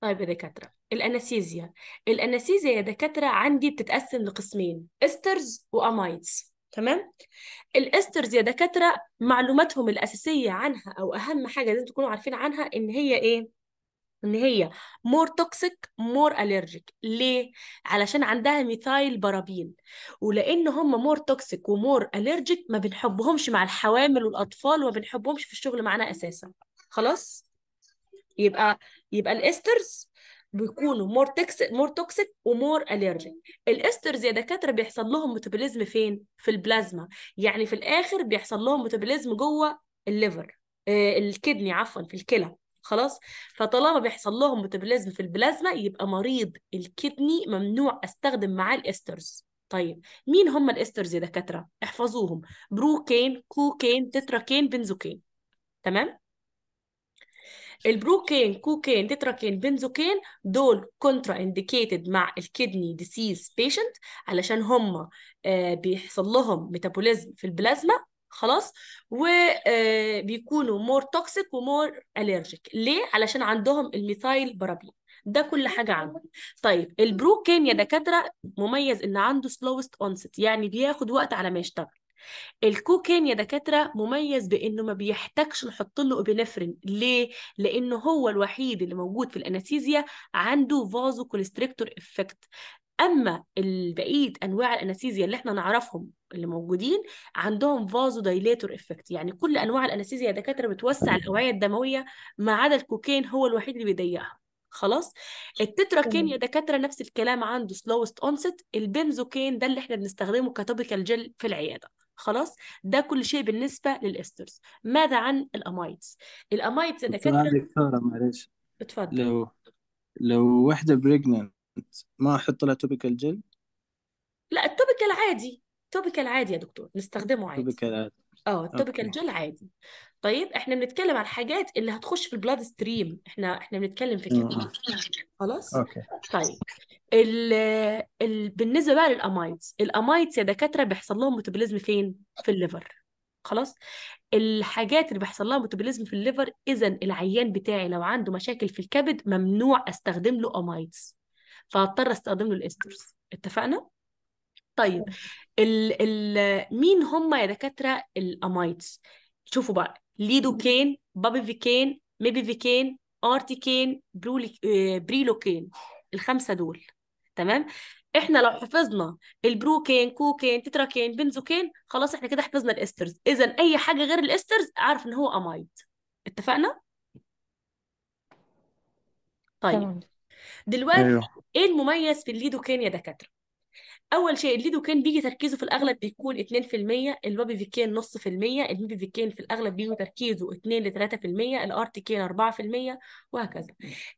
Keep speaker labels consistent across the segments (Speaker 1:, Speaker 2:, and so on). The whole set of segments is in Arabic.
Speaker 1: طيب يا دكاترة ال anesthesia ال anesthesia يا دكاترة عندي بتتقسم لقسمين esters و amides تمام؟ ال esters يا دكاترة معلوماتهم الأساسية عنها أو أهم حاجة لازم تكونوا عارفين عنها إن هي إيه؟ إن هي more toxic more allergic ليه؟ علشان عندها methyl paraben ولأن هم more toxic و more allergic ما بنحبهمش مع الحوامل والأطفال وما بنحبهمش في الشغل معانا أساسا. خلاص؟ يبقى يبقى ال esters بيكونوا more toxic more toxic و more allergic ال esters يا دكاترة بيحصل لهم metabolism فين؟ في البلازما. يعني في الآخر بيحصل لهم metabolism جوه ال liver آه ال kidney عفوا في الكلى. خلاص؟ فطالما بيحصل لهم metabolism في البلازما يبقى مريض ال kidney ممنوع أستخدم معاه ال esters. طيب مين هم ال esters يا دكاترة؟ احفظوهم. procaine cocaine tetracaine benzocaine تمام؟ ال procaine cocaine tetracaine benzocaine دول contraindicated مع ال kidney disease patient علشان هم آه بيحصل لهم metabolism في البلازما خلاص وبيكونوا more toxic و more allergic ليه؟ علشان عندهم ال methyl paraben ده كل حاجة عنده طيب ال procaine يا دكاترة مميز إن عنده slow onset يعني بياخد وقت على ما يشتغل. الكوكين يا دكاترة مميز بإنه ما بيحتاجش نحط له epinephrine ليه؟ لأنه هو الوحيد اللي موجود في ال anesthesia عنده vasoconstrictor effect أما البقية أنواع ال anesthesia اللي إحنا نعرفهم اللي موجودين عندهم vasodilator effect يعني كل أنواع ال anesthesia يا دكاترة بتوسع الأوعية الدموية ما عدا الكوكين هو الوحيد اللي بيضيقها. خلاص؟ ال tetracaine يا دكاترة نفس الكلام عنده slowest onset ال benzocaine ده اللي إحنا بنستخدمه ك topical gel في العيادة. خلاص؟ ده كل شيء بالنسبة لل esters. ماذا عن ال amides؟ ال amides يا
Speaker 2: سؤال
Speaker 1: دكاترة؟
Speaker 2: دكتورة معلش.
Speaker 1: اتفضل.
Speaker 2: لو لو واحدة pregnant ما أحط لها topical gel
Speaker 1: لا ال topical عادي. topical عادي يا دكتور. نستخدمه عادي.
Speaker 2: topical عادي.
Speaker 1: آه ال
Speaker 2: topical
Speaker 1: gel عادي. طيب إحنا بنتكلم عن الحاجات اللي هتخش في ال blood stream إحنا إحنا بنتكلم في كده. خلاص؟
Speaker 2: okay.
Speaker 1: طيب ال ال بالنسبة بقى لل amides ال amides يا دكاترة بيحصل لهم metabolism فين؟ في ال liver. خلاص؟ الحاجات اللي بيحصل لها metabolism في ال liver اذا العيان بتاعي لو عنده مشاكل في الكبد ممنوع أستخدم له amides فهضطر أستخدم له ال esters اتفقنا؟ طيب ال ال مين هم يا دكاترة ال amides شوفوا بقى lidocaine bupivacaine mepivacaine articaine برولي prilocaine الخمسة دول. تمام؟ إحنا لو حفظنا ال procaine cocaine tetracaine benzocaine خلاص إحنا كده حفظنا ال esters إذا أي حاجة غير ال esters أعرف إن هو amide اتفقنا؟ طيب دلوقتي
Speaker 2: أيوه.
Speaker 1: إيه المميز في الليدوكين يا دكاترة؟ أول شيء الليدوكين بيجي تركيزه في الأغلب بيكون 2% ال bupivacaine نص في المية ال mepivacaine في الأغلب بيجي تركيزه 2 ل 3% ال articaine 4% وهكذا.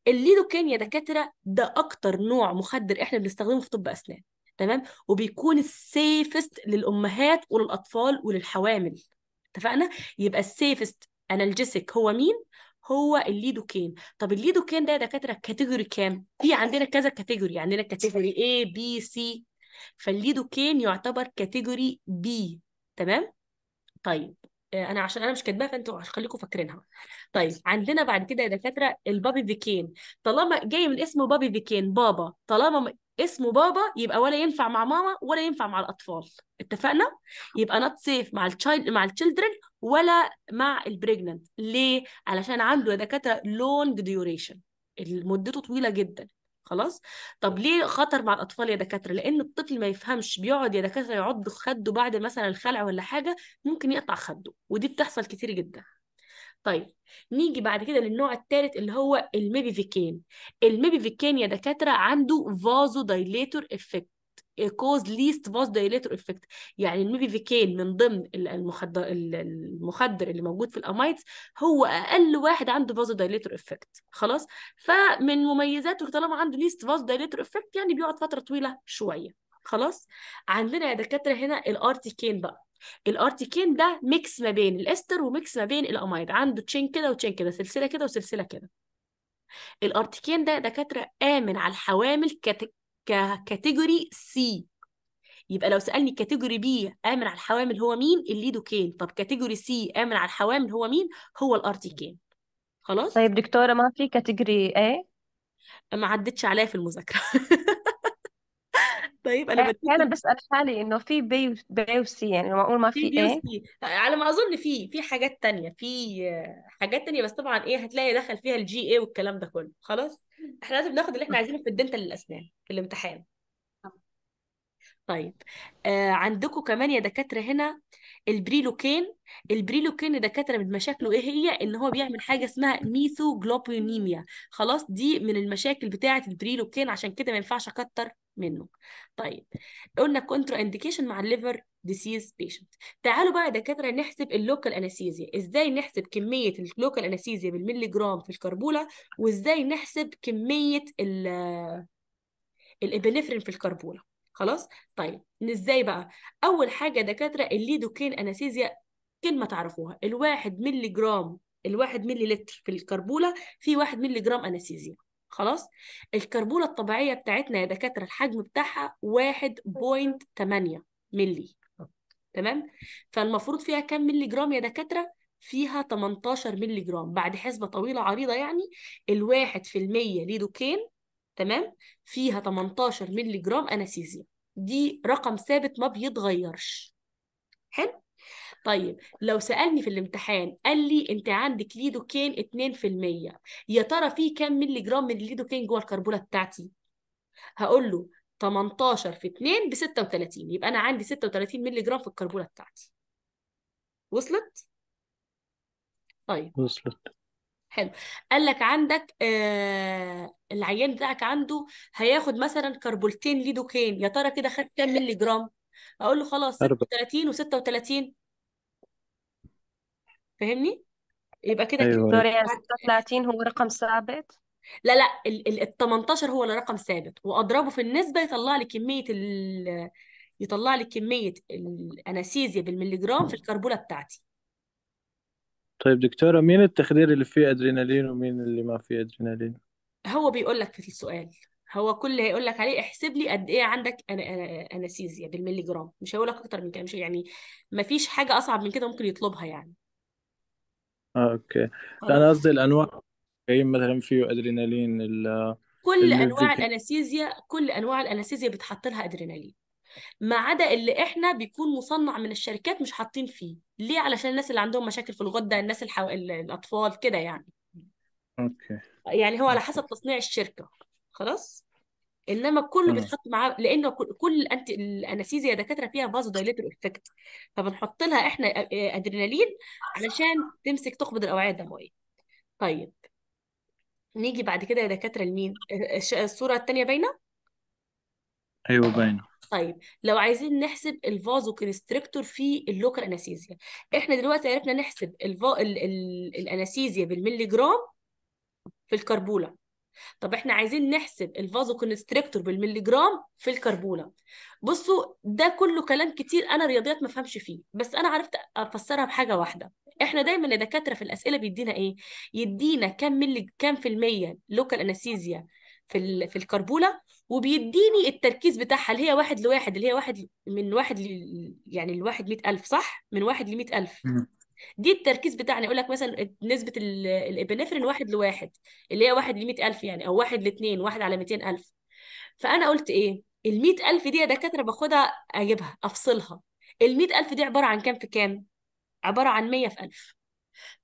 Speaker 1: الليدوكين يا دكاترة ده أكتر نوع مخدر إحنا بنستخدمه في طب أسنان تمام؟ وبيكون ال safest للأمهات وللأطفال وللحوامل اتفقنا؟ يبقى ال safest analgesic هو مين؟ هو الليدوكين طب الليدوكين ده يا دكاترة category كام؟ في عندنا كذا category عندنا category A B C فالليدوكين يعتبر category B تمام؟ طيب آه، أنا عشان أنا مش كاتباها فأنتوا خليكم فاكرينها. طيب عندنا بعد كده يا دكاترة ال bupivacaine طالما جاي من اسمه bupivacaine بابا طالما اسمه بابا يبقى ولا ينفع مع ماما ولا ينفع مع الأطفال. اتفقنا؟ يبقى not safe مع ال child مع ال children ولا مع ال pregnant ليه؟ علشان عنده يا دكاترة long duration مدته طويلة جدا. خلاص؟ طب ليه خطر مع الأطفال يا دكاترة؟ لأن الطفل ما يفهمش بيقعد يا دكاترة يعض خده بعد مثلا الخلع ولا حاجة ممكن يقطع خده ودي بتحصل كتير جدا. طيب نيجي بعد كده للنوع الثالث اللي هو ال mepivacaine. ال mepivacaine يا دكاترة عنده vasodilator effect. least vasodilator effect يعني ال mepivacaine من ضمن ال- المخدر ال- المخدر اللي موجود في ال amides هو أقل واحد عنده dilator effect خلاص؟ فمن مميزاته طالما عنده vasodilator effect يعني بيقعد فترة طويلة شوية. خلاص؟ عندنا يا دكاترة هنا ال articaine بقى. ال articaine ده mix ما بين الإستر و mix ما بين ال amide عنده chain كده و chain كده سلسلة كده وسلسله كده. ال articaine ده دكاترة آمن على الحوامل. ك category C يبقى لو سألني category B آمن على الحوامل هو مين الليدوكين طب category C آمن على الحوامل هو مين؟ هو ال articaine خلاص؟
Speaker 3: طيب دكتورة ما في category A
Speaker 1: ما عدتش عليا في المذاكرة. طيب أنا
Speaker 3: أحيانا
Speaker 1: بديكم
Speaker 3: بسأل حالي إنه في B B و C يعني معقول ما
Speaker 1: في
Speaker 3: في
Speaker 1: B
Speaker 3: A
Speaker 1: C على ما أظن في في حاجات تانية في آه، حاجات تانية بس طبعا إيه هتلاقي دخل فيها ال GA والكلام ده كله. خلاص؟ إحنا لازم ناخد اللي إحنا عايزينه في ال dental الاسنان في الامتحان. طيب آه عندكم كمان يا دكاترة هنا ال prilocaine. ال prilocaine يا دكاترة من مشاكله إيه هي؟ إن هو بيعمل حاجة اسمها methemoglobinemia. خلاص دي من المشاكل بتاعة ال prilocaine عشان كده ما ينفعش أكتر. منه. طيب قلنا contraindication مع ال liver disease patient تعالوا بقى يا دكاترة نحسب ال local anesthesia إزاي نحسب كمية ال local anesthesia بالملي جرام في الكربولة وإزاي نحسب كمية ال ال epinephrine في الكربوله خلاص؟ طيب إزاي بقى؟ أول حاجة دكاترة ال lidocaine anesthesia كلمه تعرفوها. الواحد ملي جرام الواحد ملي لتر في الكربوله في واحد ملي جرام anesthesia خلاص؟ الكربوله الطبيعية بتاعتنا يا دكاترة الحجم بتاعها 1.8 ملي تمام؟ فالمفروض فيها كام ملي جرام يا دكاترة؟ فيها 18 ملي جرام. بعد حسبة طويلة عريضة يعني الواحد في المية ليدوكين تمام؟ فيها 18 مللي جرام anesthesia. دي رقم ثابت ما بيتغيرش. حلو؟ طيب لو سألني في الامتحان قال لي أنت عندك ليدوكين 2% يا ترى في كام مللي جرام من الليدوكين جوه الكربوله بتاعتي؟ هقول له 18 في 2 ب 36 يبقى أنا عندي 36 مللي جرام في الكربوله بتاعتي. وصلت؟ طيب.
Speaker 2: وصلت.
Speaker 1: حلو. قال لك عندك آه العيان بتاعك عنده هياخد مثلا كربولتين ليدوكين يا ترى كده خد كام مللي جرام؟ أقول له خلاص
Speaker 2: أربعة.
Speaker 1: 36 و36 فاهمني؟ يبقى كده كده
Speaker 2: أيوة.
Speaker 3: دكتور يعني 36 هو رقم ثابت؟
Speaker 1: لا لا ال ال- ال 18 هو اللي رقم ثابت. وأضربه في النسبة يطلع لي كمية ال يطلع لي كمية الأنستيزيا بالملي جرام في الكربولة بتاعتي.
Speaker 2: طيب دكتورة مين التخدير اللي فيه أدرينالين ومين اللي ما فيه أدرينالين؟
Speaker 1: هو بيقول لك في السؤال. هو كل اللي هيقول لك عليه احسب لي قد إيه عندك أنا- أنا- أنستيزيا بالملي جرام مش هيقول لك أكتر من كده مش يعني ما فيش حاجة أصعب من كده ممكن يطلبها يعني.
Speaker 2: آه okay. لا
Speaker 1: خلاص.
Speaker 2: أنا قصدي الأنواع أي مثلا فيه أدرينالين ال-
Speaker 1: كل أنواع
Speaker 2: الميفيك
Speaker 1: ال anesthesia كل أنواع ال anesthesia بتحط لها أدرينالين. ما عدا اللي إحنا بيكون مصنع من الشركات مش حاطين فيه. ليه؟ علشان الناس اللي عندهم مشاكل في الغدة الناس الحو... ال- الأطفال كده يعني.
Speaker 2: okay.
Speaker 1: يعني هو على حسب تصنيع الشركة. خلاص؟ إنما كله. بيتحط معاه لأنه كل ال anti ال anesthesia يا دكاترة فيها vasodilator effect فبنحط لها إحنا ادرينالين علشان تمسك تقبض الأوعية الدموية. طيب. نيجي بعد كده يا دكاترة لمين؟ الصورة الثانية باينة؟
Speaker 2: أيوة باينة.
Speaker 1: طيب. لو عايزين نحسب ال vasoconstrictor في ال local anesthesia إحنا دلوقتي عرفنا نحسب الفا... ال... ال... ال anesthesia بالملي جرام في الكربولة. طب إحنا عايزين نحسب ال vasoconstrictor بالملي جرام في الكربوله بصوا ده كله كلام كتير أنا رياضيات ما فهمش فيه بس أنا عرفت أفسرها بحاجة واحدة إحنا دايما يا دكاتره في الأسئلة بيدينا إيه يدينا كام ملي كام في المية لوكال انستيزيا في. في الكربوله وبيديني التركيز بتاعها اللي هي واحد لواحد اللي هي واحد من واحد ل... يعني الواحد مئة ألف صح؟ من واحد لمئة ألف. دي التركيز بتاعنا يقول لك مثلا نسبة ال- الإبنفرين واحد لواحد اللي هي واحد لمئة ألف يعني أو واحد لاتنين واحد على ميتين ألف. فأنا قلت إيه؟ المئة ألف دي يا دكاترة باخدها أجيبها أفصلها. المئة ألف دي عبارة عن كام في كام؟ عبارة عن مية في ألف.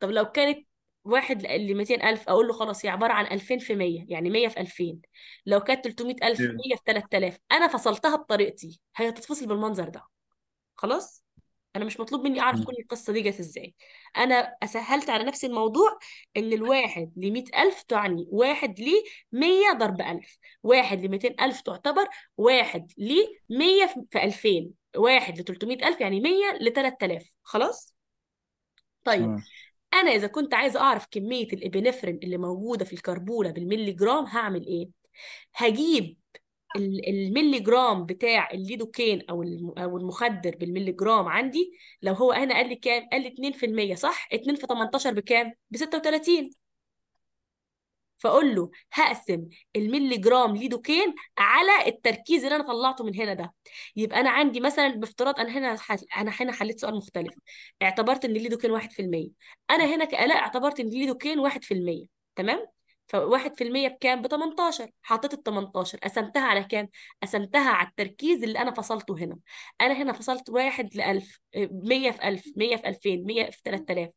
Speaker 1: طب لو كانت واحد ل 200 ألف أقول له خلاص هي عبارة عن 2000 في 100 يعني 100 في 2000 لو كانت 300 ألف
Speaker 2: أيوة
Speaker 1: 100 في 3000 أنا فصلتها بطريقتي هي هتتفصل بالمنظر ده. خلاص؟ أنا مش مطلوب مني
Speaker 2: أعرف.
Speaker 1: كل القصة دي جت إزاي أنا أسهلت على نفسي الموضوع إن الواحد ل 100000 تعني واحد ل 100 ضرب 1000 واحد ل 200000 تعتبر واحد ل 100 في 2000 واحد ل 300000 يعني 100 ل 3000 خلاص طيب. أنا إذا كنت عايزه أعرف كمية ال epinephrine اللي موجودة في الكربوله بالملي جرام هعمل إيه هجيب الملي جرام بتاع الليدوكين أو أو المخدر بالملي جرام عندي لو هو أنا قال لي كام؟ قال لي 2% صح؟ 2 في 18 بكام؟ ب 36 فأقول له هقسم الملي جرام ليدوكين على التركيز اللي أنا طلعته من هنا ده. يبقى أنا عندي مثلا بافتراض أنا هنا ح... أنا هنا حليت سؤال مختلف. اعتبرت إن الليدوكين 1% أنا هنا كآلاء اعتبرت إن الليدوكين 1% تمام؟ فواحد في المية بكام؟ ب 18 حطيت ال 18 قسمتها على كام؟ قسمتها على التركيز اللي أنا فصلته هنا. أنا هنا فصلت واحد ل 1000 100 في 1000 100 في 2000 100 في 3000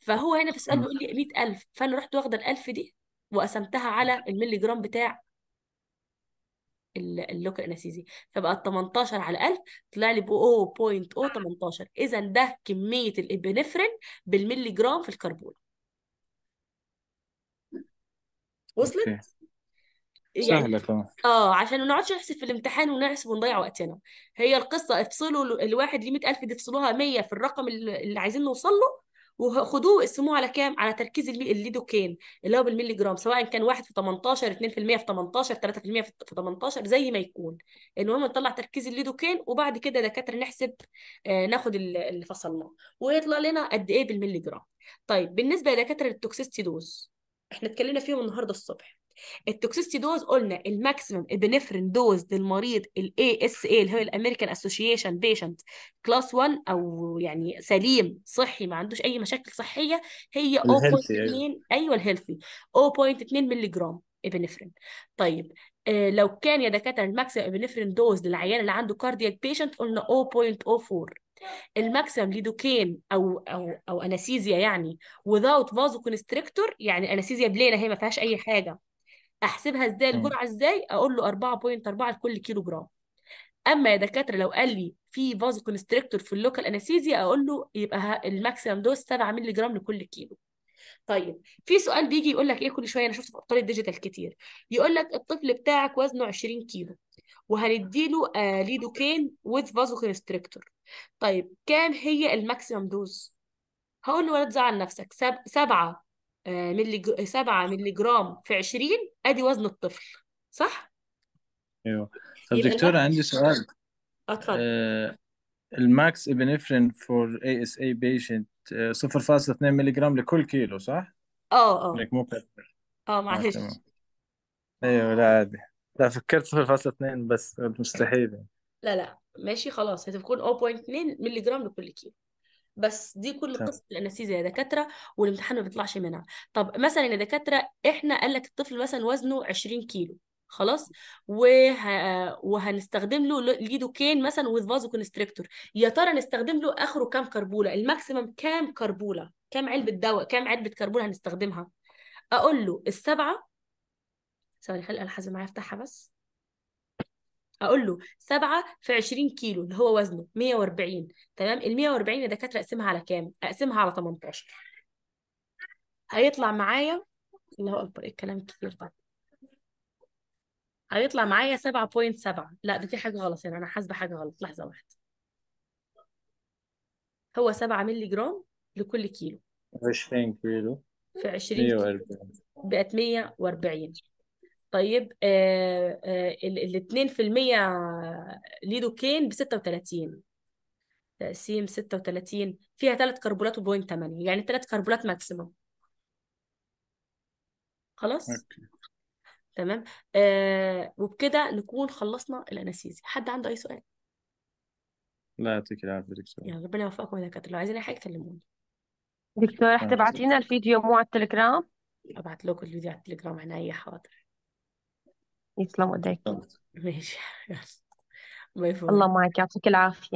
Speaker 1: فهو هنا في السؤال. بيقول لي 100000 فأنا رحت واخدة ال 1000 دي وقسمتها على الملي جرام بتاع ال- ال local anesthesia. فبقى 18 على 1000 طلع لي ب 0.018 اذا ده كمية ال epinephrine بالملي جرام في الكربولة. وصلت؟
Speaker 2: okay.
Speaker 1: يعني
Speaker 2: سهلة كمان.
Speaker 1: آه عشان ما نقعدش نحسب في الامتحان ونحسب ونضيع وقتنا. هي القصة افصلوا ال- الواحد ل 100000 دي افصلوها 100 في الرقم اللي عايزين نوصل له وخدوه وقسموه على كام؟ على تركيز الليدوكين اللي هو بالملي جرام سواء كان 1 في 18 2% في 18 3% في 18 زي ما يكون. المهم نطلع تركيز الليدوكين وبعد كده دكاترة نحسب آه ناخد ال- اللي فصلناه. ويطلع لنا قد إيه بالملي جرام طيب بالنسبة لدكاترة ال toxicity dose إحنا اتكلمنا فيهم النهارده الصبح. ال toxicity dose قلنا ال maximum epinephrine dose للمريض ال ASA اللي هو ال American association patient class 1 أو يعني سليم صحي ما عندوش أي مشاكل صحية هي
Speaker 2: ال healthy أيوه.
Speaker 1: 0.2 أيوه ال healthy 0.2 مللي جرام. epinephrine طيب آه لو كان يا دكاترة ال maximum epinephrine dose للعيان اللي عنده cardiac patient قلنا 0.04 ال maximum lidocaine أو أو أو anesthesia يعني without vasoconstrictor يعني anesthesia plain هي ما فيهاش أي حاجة. أحسبها
Speaker 2: إزاي.
Speaker 1: الجرعة إزاي؟ أقول له 4.4 لكل كيلو جرام أما يا دكاترة لو قال لي في vasoconstrictor في ال local anesthesia أقول له يبقى ال maximum dose 7 مللي جرام لكل كيلو. طيب في سؤال بيجي يقول لك إيه كل شوية أنا شفت في أبطال الديجيتال كتير. يقول لك الطفل بتاعك وزنه 20 كيلو وهنديله آه lidocaine with vasoconstrictor طيب كام هي ال maximum dose؟ هقول له ولا تزعل نفسك سب... سبعة آه، ملي ج... سبعة ملي جرام في 20 أدي وزن الطفل صح؟
Speaker 2: أيوه. طب دكتورة عندي سؤال.
Speaker 1: اتفضل.
Speaker 2: آه ال max epinephrine for ASA patient 0.2 ملي جرام لكل كيلو صح؟
Speaker 1: آه آه.
Speaker 2: لك مو كثير.
Speaker 1: آه
Speaker 2: آه
Speaker 1: معلش.
Speaker 2: تمام. أيوه لا عادي. لا فكرت 0.2 بس قلت مستحيل يعني.
Speaker 1: لا لا ماشي خلاص. هتكون 0.2 ملي جرام لكل كيلو. بس دي كل
Speaker 2: تمام.
Speaker 1: قصة ال anesthesia يا دكاترة والامتحان ما بيطلعش منها. طب مثلا يا دكاترة إحنا قال لك الطفل مثلا وزنه 20 كيلو. خلاص؟ وه... وهنستخدم له ليدوكين مثلا with vasoconstrictor يا ترى نستخدم له آخره كام كربولة؟ ال maximum كام كربولة؟ كام علبة دواء؟ كام علبة كربولة هنستخدمها؟ أقول له السبعة. ثواني خلي الحازم معايا أفتحها بس. أقول له 7 في 20 كيلو اللي هو وزنه 140 تمام؟ ال 140 يا دكاترة أقسمها على كام؟ أقسمها على 18 هيطلع معايا. الله أكبر إيه الكلام كتير ده؟ هيطلع معايا 7.7 لا ده في حاجة غلط يعني أنا حاسبة حاجة غلط. لحظة واحدة. هو 7 مللي جرام لكل كيلو.
Speaker 2: 20 كيلو.
Speaker 1: في 20 كيلو
Speaker 2: 140
Speaker 1: بقت 140 طيب آه آه ال 2% ليدوكين ب 36 تقسيم 36 فيها ثلاث كربولات و point 8 يعني ثلاث كربولات maximum. خلاص؟
Speaker 2: okay.
Speaker 1: تمام؟ آه وبكده نكون خلصنا ال anesthesia. حد عنده أي سؤال؟
Speaker 2: لا يعطيك العافية دكتور
Speaker 1: يعني ربنا يوفقكم يا دكاترة. لو عايزين أي حاجة كلموني.
Speaker 3: دكتور رح. تبعتينا الفيديو مو على التليجرام؟
Speaker 1: أبعت لكم الفيديو على التليجرام عينيا حاضر.
Speaker 3: يسلم ايديك
Speaker 1: ماشي. يلا. باي باي.
Speaker 3: الله معك يعطيك العافية.